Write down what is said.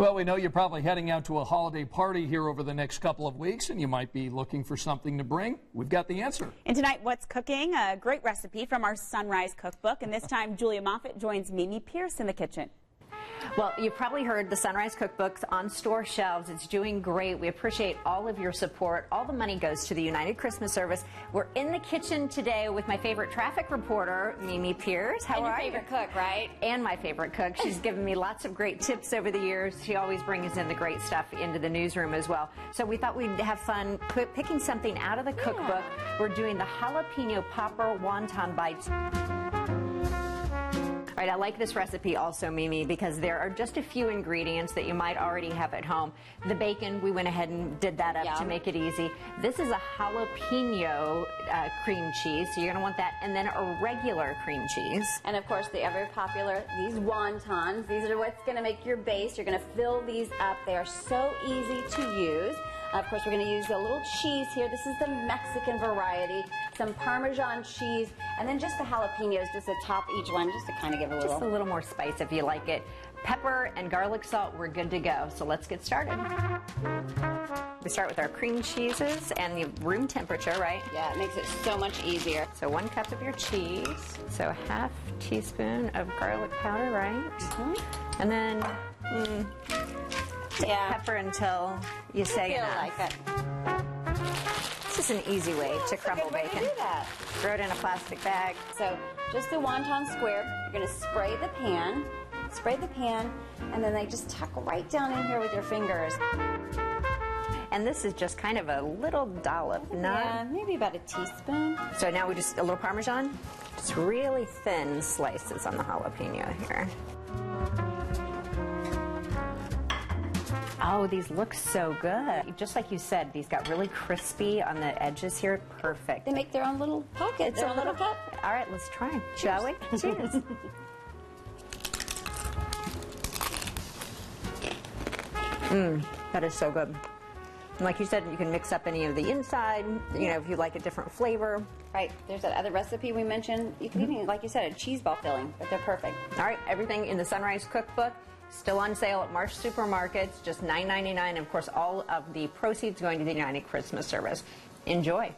Well, we know you're probably heading out to a holiday party here over the next couple of weeks, and you might be looking for something to bring. We've got the answer. And tonight, what's cooking? A great recipe from our Sunrise Cookbook. And this time, Julia Moffat joins Mimi Pierce in the kitchen. Well, you've probably heard the Sunrise Cookbooks on store shelves. It's doing great. We appreciate all of your support. All the money goes to the United Christmas Service. We're in the kitchen today with my favorite traffic reporter, Mimi Pierce. How and your are favorite you? cook, right? And my favorite cook. She's given me lots of great tips over the years. She always brings in the great stuff into the newsroom as well. So we thought we'd have fun picking something out of the cookbook. We're doing the jalapeno popper wonton bites. Right, I like this recipe also, Mimi, because there are just a few ingredients that you might already have at home. The bacon, we went ahead and did that up to make it easy. This is a jalapeno uh, cream cheese, so you're going to want that, and then a regular cream cheese. And of course, the ever popular, these wontons. These are what's going to make your base. You're going to fill these up. They are so easy to use. Of course, we're going to use a little cheese here. This is the Mexican variety, some Parmesan cheese, and then just the jalapenos just to top each one, just to kind of give a little. Just a little more spice if you like it. Pepper and garlic salt, we're good to go. So let's get started. We start with our cream cheeses and the room temperature, right? Yeah, it makes it so much easier. So one cup of your cheese, so a half teaspoon of garlic powder, right? Mm -hmm. And then mm, yeah. pepper until you say feel enough. like it. This is an easy way to crumble bacon. To do that. Throw it in a plastic bag. So just the wonton square. You're going to spray the pan, spray the pan, and then they just tuck right down in here with your fingers. And this is just kind of a little dollop, not yeah, maybe about a teaspoon. So now we just a little Parmesan, just really thin slices on the jalapeno here. Oh, these look so good. Just like you said, these got really crispy on the edges here. Perfect. They make their own little pockets, their little cup. All right, let's try them, shall we? Cheers. Mmm, that is so good. Like you said, you can mix up any of the inside, you know, if you like a different flavor. Right, there's that other recipe we mentioned. You can even, like you said, a cheese ball filling, but they're perfect. All right, everything in the Sunrise Cookbook. Still on sale at Marsh Supermarkets, just $9.99. And of course, all of the proceeds going to the United Christmas Service. Enjoy.